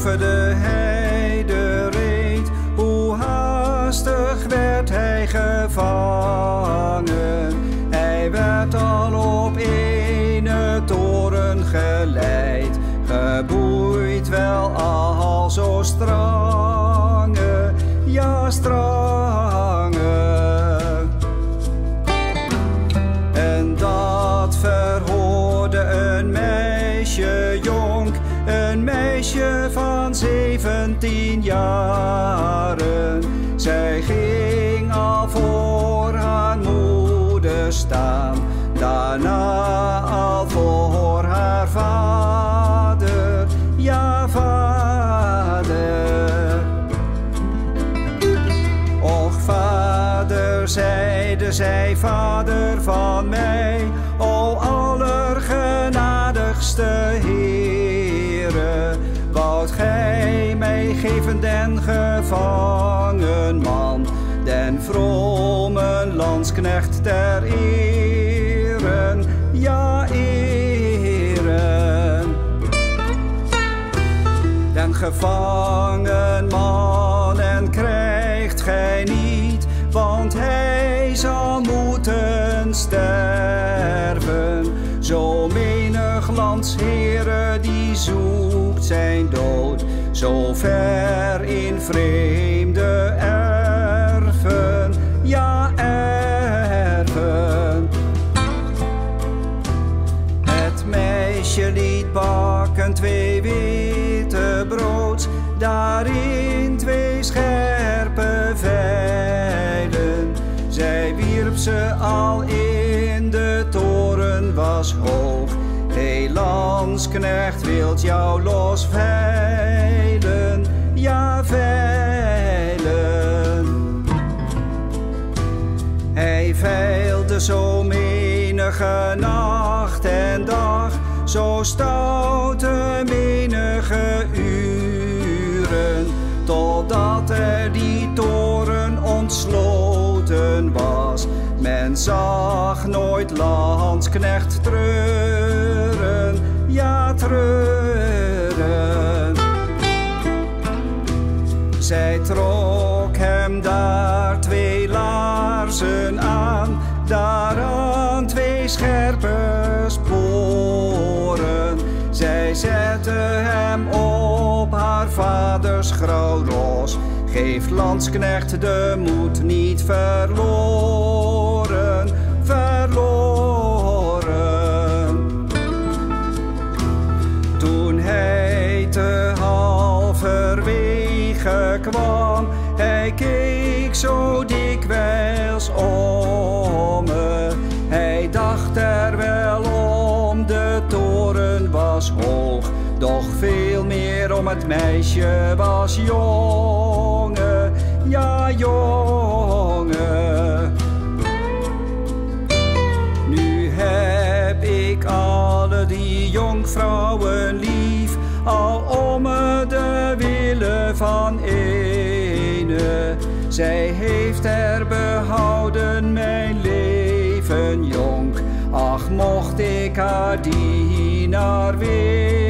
over de heide reed, hoe haastig werd hij gevangen. Hij werd al op ene toren geleid, geboeid wel al zo strange, ja strange. Zeventien jaren. Zij ging al voor haar moeder staan, daarna al voor haar vader, ja vader. Och vader, zeide zij, vader van mij, o allergenadigste Heere, woud gij geven den gevangen man, den vromen landsknecht ter eren, ja eren. Den gevangen mannen krijgt gij niet, want hij zal moeten sterven. Zo menig landsheren die zoekt zijn dood, zo ver in vreemde erven, ja erven. Het meisje liet bakken twee witte brood, daarin twee scherpe vijlen. Zij wierp ze al in de toren was hoog. Hé landsknecht, wilt jou losveilen? Zo menige nacht en dag, zo stoute menige uren, totdat er die toren ontsloten was. Men zag nooit landsknecht treuren, ja treuren. Zij trok hem daar twee laarzen aan, daaraan twee scherpe sporen. Zij zette hem op haar vaders grauw los, geeft landsknecht de moed niet verloren, verloren. Toen hij te halverwege kwam, hij keek zo dikwijls om doch veel meer om het meisje was jonge, ja jonge. Nu heb ik alle die jonkvrouwen lief, al om de wille van ene. Zij heeft er behouden mocht ik haar dienaar wezen,